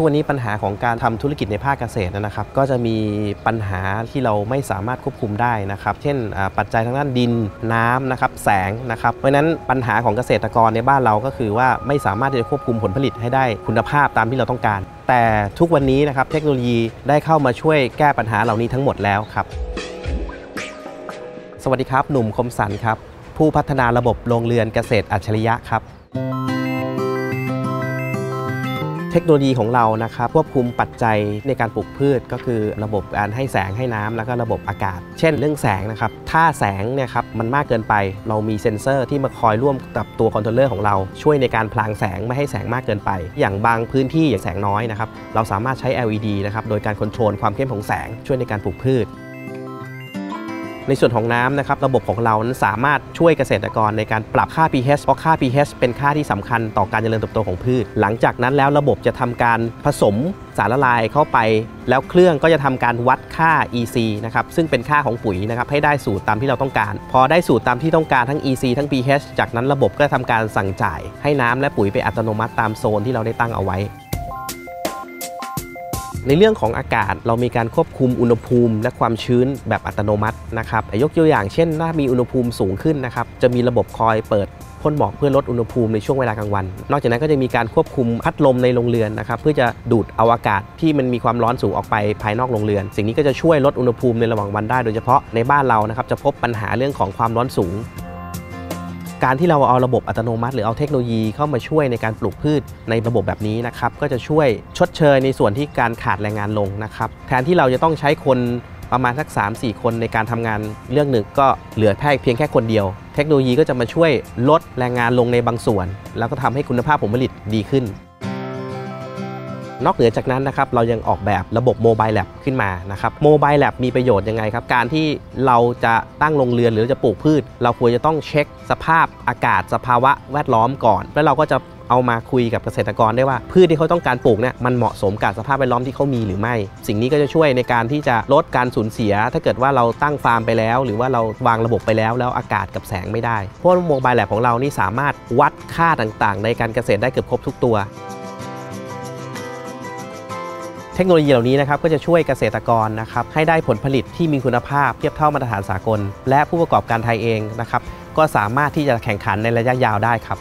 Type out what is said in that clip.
ทุกวันนี้ปัญหาของการทำธุรกิจในภาคเกษตรนะครับ ก็จะมีปัญหาที่เราไม่สามารถควบคุมได้นะครับ เช่นปัจจัยทางด้านดินน้ำนะครับแสงนะครับ เพราะฉะนั้นปัญหาของเกษตรกรในบ้านเราก็คือว่าไม่สามารถที่จะควบคุมผลผลิตให้ได้คุณภาพตามที่เราต้องการ แต่ทุกวันนี้นะครับเทคโนโลยีได้เข้ามาช่วยแก้ปัญหาเหล่านี้ทั้งหมดแล้วครับ สวัสดีครับ หนุ่มคมสันครับผู้พัฒนาระบบโรงเรือนเกษตรอัจฉริยะครับ เทคโนโลยีของเรานะครับควบคุมปัจจัยในการปลูกพืช ก็คือระบบการให้แสงให้น้ำแล้วก็ระบบอากาศ เช่นเรื่องแสงนะครับถ้าแสงเนี่ยครับมันมากเกินไป เรามีเซ็นเซอร์ที่มาคอยร่วมกับตัว controller ของเรา ช่วยในการพลางแสงไม่ให้แสงมากเกินไป อย่างบางพื้นที่อย่างแสงน้อยนะครับเราสามารถใช้ LED นะครับโดยการควบคุมความเข้มของแสงช่วยในการปลูกพืช ในส่วนของน้ำนะครับระบบของเรานั้นสามารถช่วยเกษตรกรในการปรับค่า pH เพราะค่า pH เป็นค่าที่สำคัญต่อการเจริญเติบโตของพืช หลังจากนั้นแล้วระบบจะทำการผสมสารละลายเข้าไป แล้วเครื่องก็จะทำการวัดค่า EC นะครับซึ่งเป็นค่าของปุ๋ยนะครับให้ได้สูตรตามที่เราต้องการ พอได้สูตรตามที่ต้องการทั้ง EC ทั้ง pH จากนั้นระบบก็จะทำการสั่งจ่าย ให้น้ำและปุ๋ยไปอัตโนมัติตามโซนที่เราได้ตั้งเอาไว้ ในเรื่องของอากาศเรามีการควบคุมอุณหภูมิ และความชื้นแบบอัตโนมัตินะครับยกตัวอย่างเช่นถ้ามีอุณหภูมิสูงขึ้นนะครับจะมีระบบคอยเปิดพ่นหมอกเพื่อลดอุณหภูมิในช่วงเวลากลางวัน นอกจากนั้นก็จะมีการควบคุมพัดลมในโรงเรือนนะครับเพื่อจะดูดเอาอากาศที่มันมีความร้อนสูงออกไปภายนอกโรงเรือน สิ่งนี้ก็จะช่วยลดอุณหภูมิในระหว่างวันได้โดยเฉพาะในบ้านเรานะครับจะพบปัญหาเรื่องของความร้อนสูง การที่เราเอาระบบอัตโนมัติ หรือเอาเทคโนโลยีเข้ามาช่วยในการปลูกพืชในระบบแบบนี้นะครับก็จะช่วยชดเชยในส่วนที่การขาดแรงงานลงนะครับแทนที่เราจะต้องใช้คนประมาณสัก 3-4 คนในการทำงานเรื่องหนึ่งก็เหลือแค่เพียงแค่คนเดียว เทคโนโลยีก็จะมาช่วยลดแรงงานลงในบางส่วน แล้วก็ทำให้คุณภาพผลผลิตดีขึ้น นอกเหนือจากนั้นนะครับเรายังออกแบบระบบ mobile lab ขึ้นมานะครับ mobile lab มีประโยชน์ยังไงครับ การที่เราจะตั้งโรงเรือนหรือจะปลูกพืช เราควรจะต้องเช็คสภาพอากาศสภาวะแวดล้อมก่อน แล้วเราก็จะเอามาคุยกับเกษตรกรได้ว่าพืชที่เขาต้องการปลูกเนี่ยมันเหมาะสมกับสภาพแวดล้อมที่เขามีหรือไม่ สิ่งนี้ก็จะช่วยในการที่จะลดการสูญเสีย ถ้าเกิดว่าเราตั้งฟาร์มไปแล้ว หรือว่าเราวางระบบไปแล้ว แล้วอากาศกับแสงไม่ได้เพราะว่า mobile lab ของเรานี่สามารถวัดค่าต่างๆ ในการเกษตรได้เกือบครบทุกตัว ทคโนโลยีเหล่านี้นะครับก็จะช่วยเกษตรกรนะครับให้ได้ผลผลิตที่มีคุณภาพเทียบเท่ามาตรฐานสากล และผู้ประกอบการไทยเองนะครับก็สามารถที่จะแข่งขันในระยะยาวได้ครับ